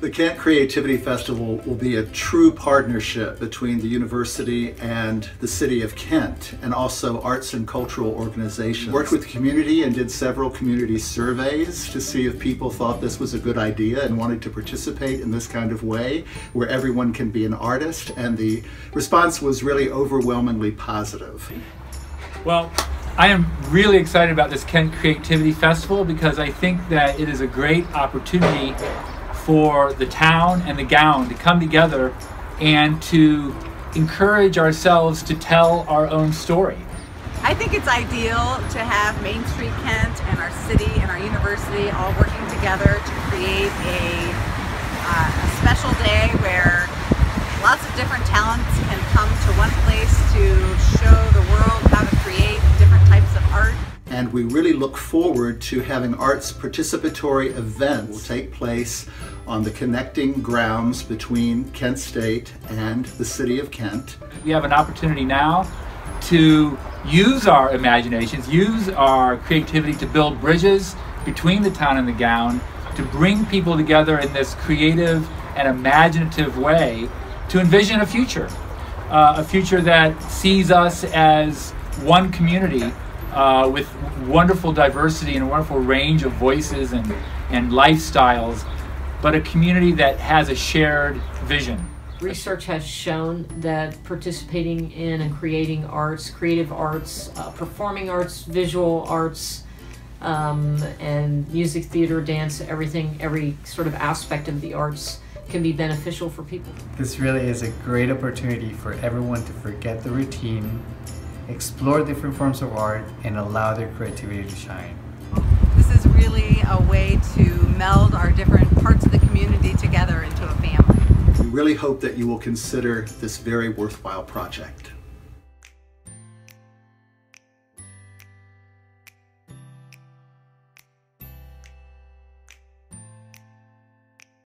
The Kent Creativity Festival will be a true partnership between the university and the city of Kent and also arts and cultural organizations. Worked with the community and did several community surveys to see if people thought this was a good idea and wanted to participate in this kind of way where everyone can be an artist and the response was really overwhelmingly positive. Well, I am really excited about this Kent Creativity Festival because I think that it is a great opportunity for the town and the gown to come together and to encourage ourselves to tell our own story. I think it's ideal to have Main Street Kent and our city and our university all working together to create a, uh, a special day where lots of different talents can come to one place to And we really look forward to having arts participatory events will take place on the connecting grounds between Kent State and the City of Kent. We have an opportunity now to use our imaginations, use our creativity to build bridges between the town and the gown, to bring people together in this creative and imaginative way to envision a future. Uh, a future that sees us as one community uh, with wonderful diversity and a wonderful range of voices and, and lifestyles but a community that has a shared vision. Research has shown that participating in and creating arts, creative arts, uh, performing arts, visual arts, um, and music, theater, dance, everything, every sort of aspect of the arts can be beneficial for people. This really is a great opportunity for everyone to forget the routine, explore different forms of art, and allow their creativity to shine. This is really a way to meld our different parts of the community together into a family. We really hope that you will consider this very worthwhile project.